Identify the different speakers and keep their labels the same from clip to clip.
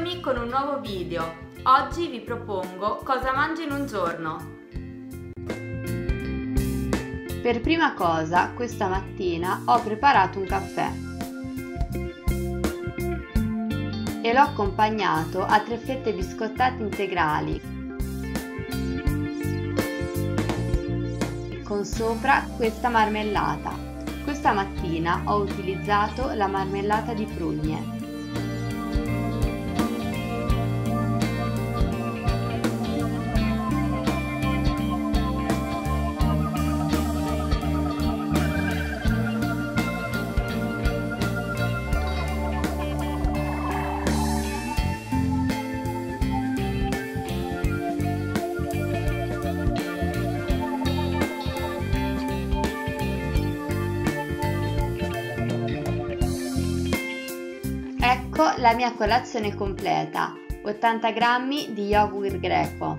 Speaker 1: Eccomi con un nuovo video. Oggi vi propongo cosa mangio in un giorno.
Speaker 2: Per prima cosa, questa mattina ho preparato un caffè e l'ho accompagnato a tre fette biscottate integrali con sopra questa marmellata. Questa mattina ho utilizzato la marmellata di prugne. Ecco la mia colazione completa. 80 g di yogurt greco,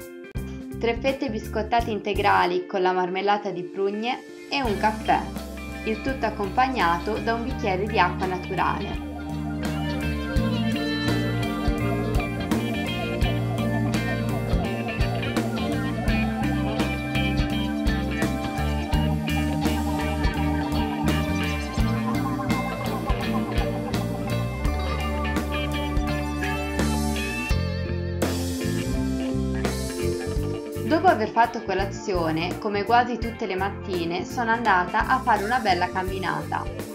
Speaker 2: 3 fette biscottate integrali con la marmellata di prugne e un caffè, il tutto accompagnato da un bicchiere di acqua naturale. Dopo aver fatto colazione, come quasi tutte le mattine, sono andata a fare una bella camminata.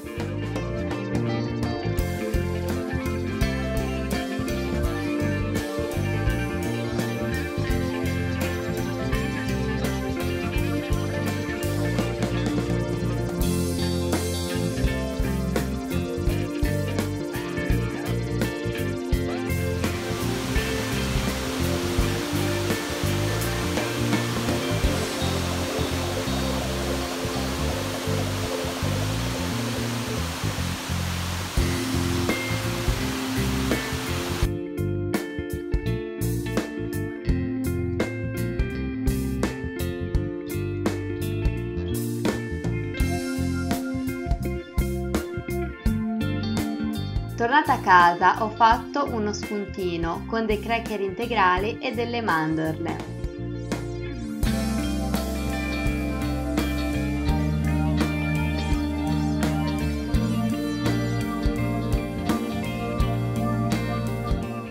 Speaker 2: Tornata a casa ho fatto uno spuntino con dei cracker integrali e delle mandorle.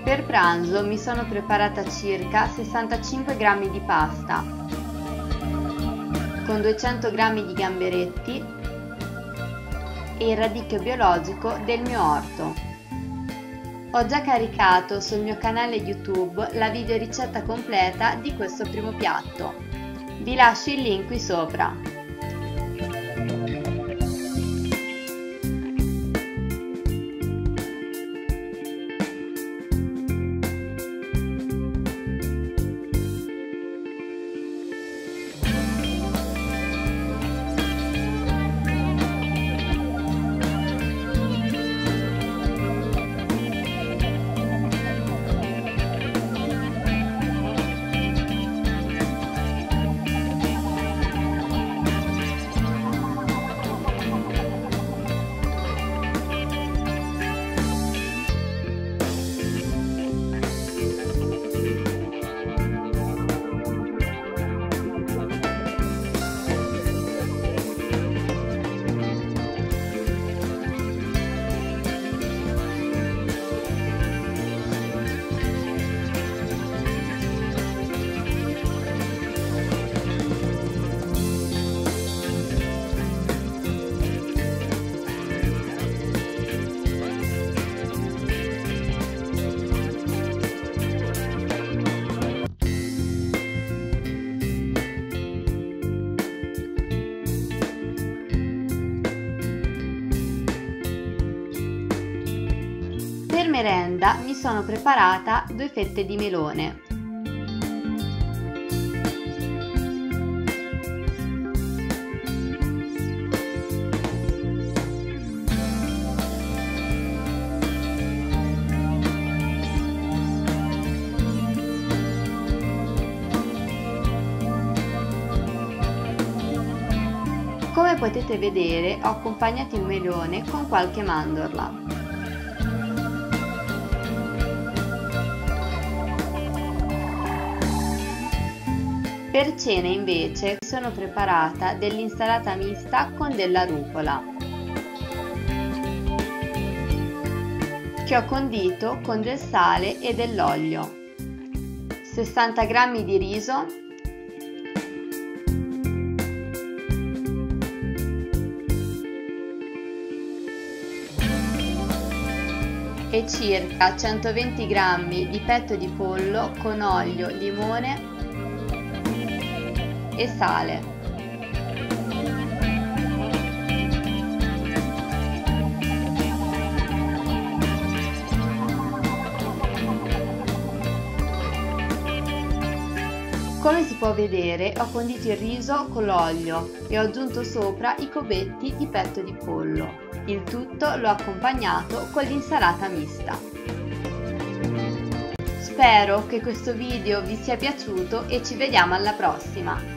Speaker 2: Per pranzo mi sono preparata circa 65 g di pasta con 200 g di gamberetti e il radicchio biologico del mio orto. Ho già caricato sul mio canale YouTube la video ricetta completa di questo primo piatto. Vi lascio il link qui sopra. Per merenda mi sono preparata due fette di melone. Come potete vedere ho accompagnato il melone con qualche mandorla. Per cena invece sono preparata dell'insalata mista con della rucola che ho condito con del sale e dell'olio, 60 g di riso. E circa 120 g di petto di pollo con olio, limone e sale. Come si può vedere ho condito il riso con l'olio e ho aggiunto sopra i cubetti di petto di pollo. Il tutto l'ho accompagnato con l'insalata mista. Spero che questo video vi sia piaciuto e ci vediamo alla prossima!